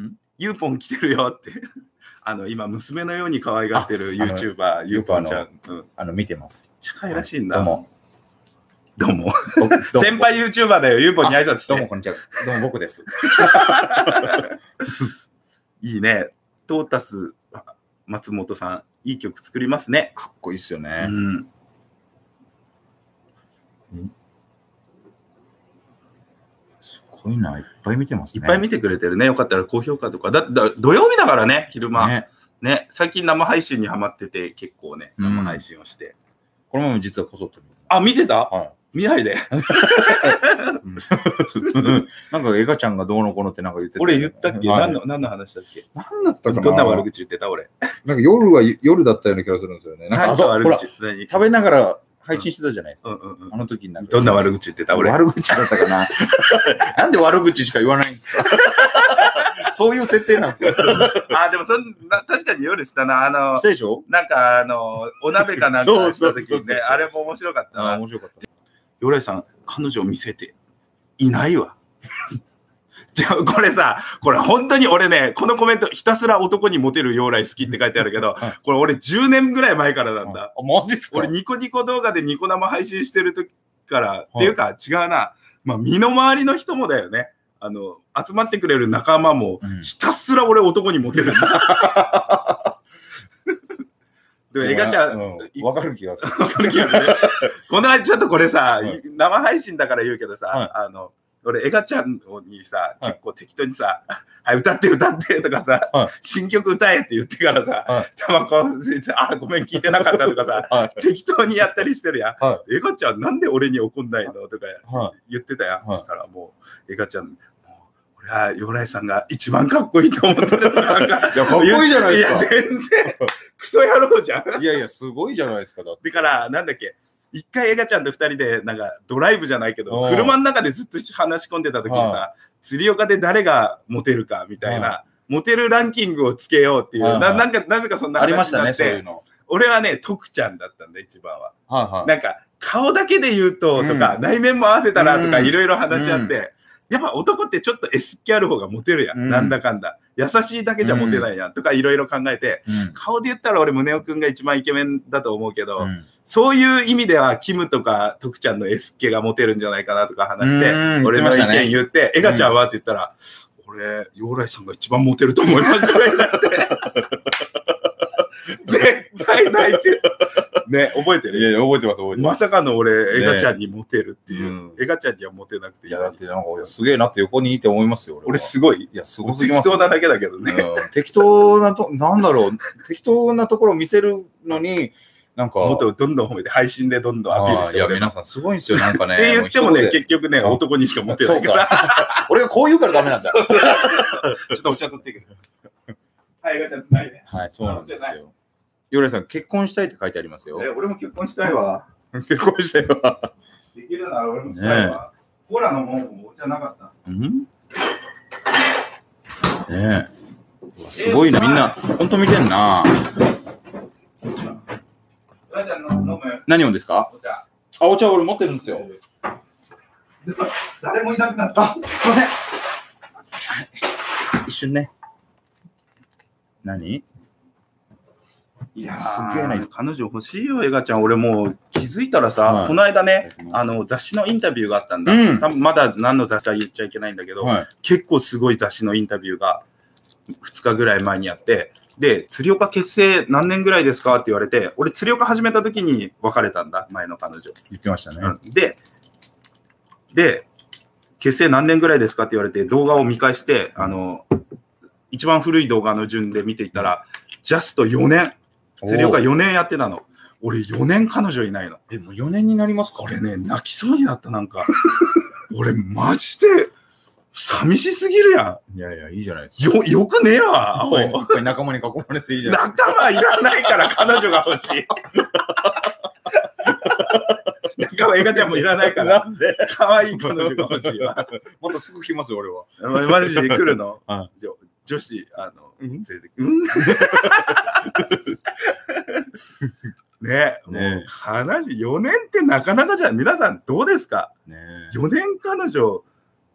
ん？ユーポン来てるよって。あの、今、娘のように可愛がってる YouTuber、ユーポンちゃん。あの、見てます。ちゃ可愛らしいんだ。どうも。どうも。どどうも 先輩 YouTuber だよ、ユーポンに挨拶して。どうも、こんにちは。どうも、僕です。いいね。トータス、あ松本さん、いい曲作りますね。かっこいいっすようね。ん。すごいな。いっぱい見てますね。いっぱい見てくれてるね。よかったら高評価とか。だ、だ土曜日だからね、昼間。ねね。最近生配信にハマってて、結構ね、うん生配信をして。このまま実はこそっと。あ、見てた？は見ないで。い。なんか、エガちゃんがどうのこうのってなんか言ってた。俺言ったっけ、はい何の何の話だっけ？何だったかな？どんな悪口言ってた？俺。なんか夜は夜だったような気がするんですよね。なんか、あそうほら、悪口？何？食べながら配信してたじゃないですか。うんうんうんあの時になんか。どんな悪口言ってた？俺。悪口だったかな。なんで悪口しか言わないんですか？そういう設定なんですか？あ、でもそんな、確かに夜したな。あのし、たでしょ？なんかあの、お鍋かなんか した時にね、あれも面白かったな。面白かった。ヨライさん、彼女を見せていないわ。じゃあ、これさ、これ本当に俺ね、このコメント、ひたすら男にモテるヨーライ好きって書いてあるけどはい、これ俺10年ぐらい前からなんだ。あ、マジっすか？俺ニコニコ動画でニコ生配信してる時から、いっていうか違うな。まあ、身の回りの人もだよね。あの、集まってくれる仲間もうん、ひたすら俺男にモテるんだ。でも、エガちゃん、うわかる気がする。わかる気がする この間ちょっとこれさ、はい生配信だから言うけどさ、はいあの、俺、エガちゃんにさ、はい結構適当にさ、はい、歌って歌ってとかさ、はい新曲歌えって言ってからさ、はいタバコ吸いて、あ、ごめん、聞いてなかったとかさ、はい。適当にやったりしてるやん。はエガちゃんなんで俺に怒んないの？とかは言ってたやん。はいそしたらもう、エガちゃん、もう俺は、ヨライさんが一番かっこいいと思ってるとか、なんか いや、かっこいいじゃないですかいや、。全然、クソ野郎じゃん。いやいや、すごいじゃないですか。だって。だから、なんだっけ、一回エガちゃんと二人で、なんか、ドライブじゃないけど、うん車の中でずっと話し込んでた時にさ、は釣り岡で誰がモテるかみたいな、はモテるランキングをつけようっていう、ななんか、なぜかそんなありましたね、話になって、そういうの。俺はね、徳ちゃんだったんだ、一番は。はいはい。なんか、顔だけで言うと、とか、うん内面も合わせたら、とか、うんいろいろ話し合って、やっぱ男ってちょっと S っ気ある方がモテるやん。うんなんだかんだ。優しいだけじゃモテないやん。とか、いろいろ考えて、顔で言ったら俺、宗男くんが一番イケメンだと思うけど、うんうんそういう意味では、キムとか徳ちゃんの S っ気がモテるんじゃないかなとか話してう、ん俺の意見言って、エガちゃんはって言ったら、俺、陽来さんが一番モテると思いますとか言って、絶対ないって。ね、覚えてる？いやいや、覚えてます、覚えてま。ますさかの俺、エガちゃんにモテるっていう。うんエガちゃんにはモテなくていいや、いのに。だってなんか、すげえなって横にいて思いますよ、俺は。俺すごい。いや、すごすぎますよ。適当なだけだけどね。うん適当なと、なんだろう、適当なところを見せるのに、なんか、もっとどんどん褒めて、配信でどんどんアピールあーいや、して俺皆さんすごいんですよ、なんかね。って言ってもね、結局ね、あ男にしかモテなそいうから。か。俺がこう言うからダメなんだ。ちょっとお茶取ってくる。はい、エガちゃんつないで。はい、そうなんですよ。ヨレさん、結婚したいって書いてありますよえ、。俺も結婚したいわ。結婚したいわ。できるなら俺もしたいわ。コーラのもんお茶なかった。うん？ねえ。すごいな、みんな、ほんと見てんな。エガちゃんの飲む何をですか？お茶。あ、お茶俺持ってるんですよ。誰もいなくなった。すいません。一瞬ね。何？いやすげえな彼女欲しいよ、エガちゃん。俺もう気づいたらさ、はいこの間ね、あの雑誌のインタビューがあったんだ。うん多分まだ何の雑誌か言っちゃいけないんだけど、はい。結構すごい雑誌のインタビューが2日ぐらい前にあって、で、釣り岡結成何年ぐらいですかって言われて、俺釣り岡始めた時に別れたんだ、前の彼女。言ってましたね。うんで、で、結成何年ぐらいですかって言われて、動画を見返して、あの、一番古い動画の順で見ていたら、ジャスト4年、釣り岡4年やってたの。俺4年彼女いないの。え、もう4年になりますか？俺ね、泣きそうになった、なんか。俺、マジで、寂しすぎるやいやいや、いいじゃないですん。よ、よくねえわ、アホ。っぱい仲間に囲まれていいじゃない仲間いらないから彼女が欲しい。仲間、エガちゃんもいらないから、なんで？可愛い彼女が欲しいわ。またすぐ来ますよ、俺は。マジで来るの？女子、あの、うん？連れてうん？ねえ、ねもう話、4年ってなかなかじゃん。皆さんどうですか？ね ?4 年彼女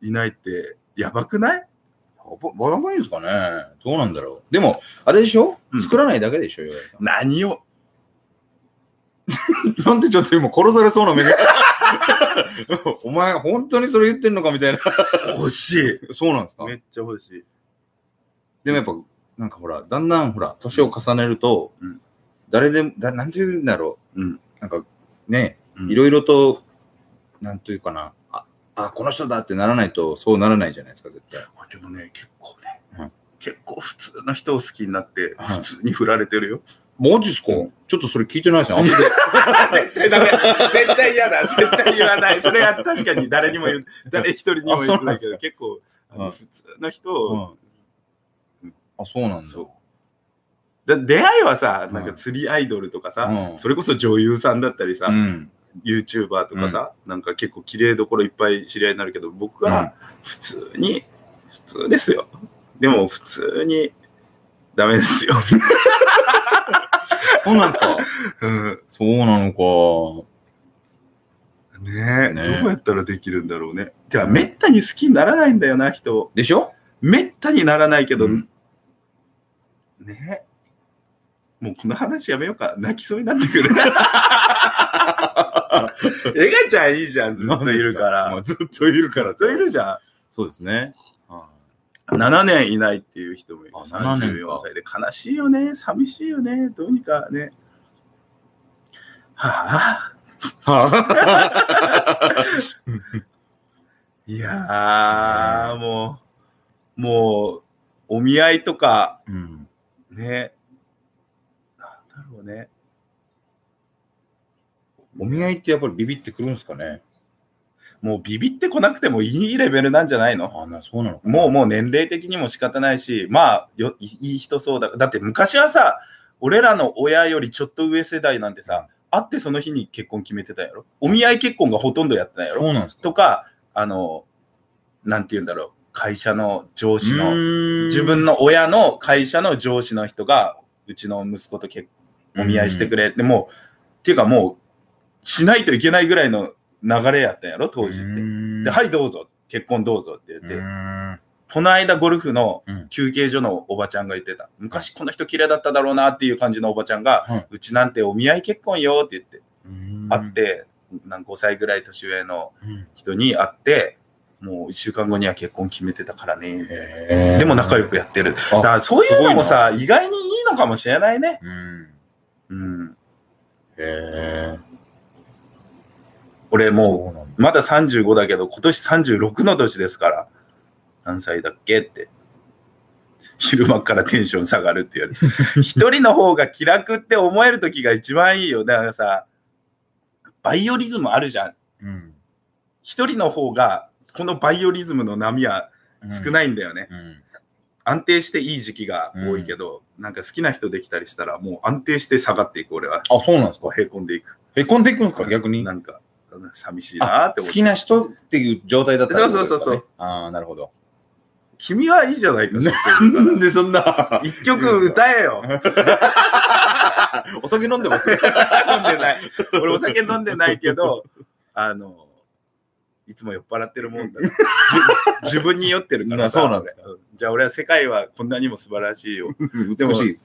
いないってやばくない？ばばやばいんですかね？どうなんだろう。でも、あれでしょ、うん作らないだけでしょ。何を？なんでちょっと今殺されそうな目が。お前、本当にそれ言ってんのかみたいな。欲しい。そうなんですか？めっちゃ欲しい。でもやっぱ、なんかほら、だんだんほら、年を重ねると、うん誰でも、だなんて言うんだろう。うんなんか、ね、うんいろいろと、なんというかな、あ、あ、この人だってならないと、そうならないじゃないですか、絶対。あでもね、結構ね、うん結構普通の人を好きになって、はい普通に振られてるよ。マジっすか、うんちょっとそれ聞いてないですね。後で絶対ダメ。絶対嫌だ。絶対言わない。それは確かに誰にも言う、誰一人にも言ってないけど、結構、あのはい普通の人を、あ、そうなんだ。だ出会いはさ、うんなんか釣りアイドルとかさ、うんそれこそ女優さんだったりさ、うん。YouTuber とかさ、なんか結構綺麗どころいっぱい知り合いになるけど、僕は普通に、普通ですよ。でも普通にダメですよ。そうなんですか？うんそうなのか。ねえ、ねどうやったらできるんだろうね。てか、めったに好きにならないんだよな、人。でしょ？めったにならないけど、うんねもうこの話やめようか。泣きそうになってくる。エガちゃんいいじゃん、ずっといるかまらあ。ずっといるからずっといるじゃそうですね。ん。7年いないっていう人もいる。あ7年か34歳で悲しいよね。寂しいよね。どうにかね。はあ。いやー、もう、もう、お見合いとか、うん。ね。なんだろうね。お見合いってやっぱりビビってくるんですかね？もうビビってこなくてもいいレベルなんじゃないの？あな、そうなのもうもう年齢的にも仕方ないし、まあよいいい人そうだ。だって昔はさ、俺らの親よりちょっと上世代なんてさ、会ってその日に結婚決めてたやろ？お見合い結婚がほとんどやってないやろ？そうなんですかとか、あの、なんて言うんだろう、会社の上司の、自分の親の会社の上司の人が、うちの息子と結お見合いしてくれって、もう、っていうかもう、しないといけないぐらいの流れやったんやろ、当時って。で、はい、どうぞ、結婚どうぞって言って、うんこの間ゴルフのうん休憩所のおばちゃんが言ってた。昔この人綺麗だっただろうなっていう感じのおばちゃんが、はいうちなんてお見合い結婚よって言って、うん会って、なん5歳ぐらい年上のうん人に会って、もう1週間後には結婚決めてたからね。でも仲良くやってる。あだからそういうのもすさ、意外にいいのかもしれないね。うんうん。へえ。俺もそうまだ35だけど、今年36の年ですから、何歳だっけって。昼間からテンション下がるって言われる。一人の方が気楽って思える時が一番いいよ。だからさ、バイオリズムあるじゃん。うん一人の方が、このバイオリズムの波は少ないんだよね。うん安定していい時期が多いけど、なんか好きな人できたりしたら、もう安定して下がっていく、俺は。あ、そうなんですかへこんでいく。へこんでいくんですか逆に？なんか、寂しいなあって思って。好きな人っていう状態だったらってことですかねそうそうそうああ、なるほど。君はいいじゃないか。なんでそんな。一曲歌えよ。お酒飲んでます飲んでない。俺お酒飲んでないけど、あの、いつも酔っ払ってるもんだ。じ 自分に酔ってるからさそうなんです俺じゃあ俺は世界はこんなにも素晴らしいよ。美しい。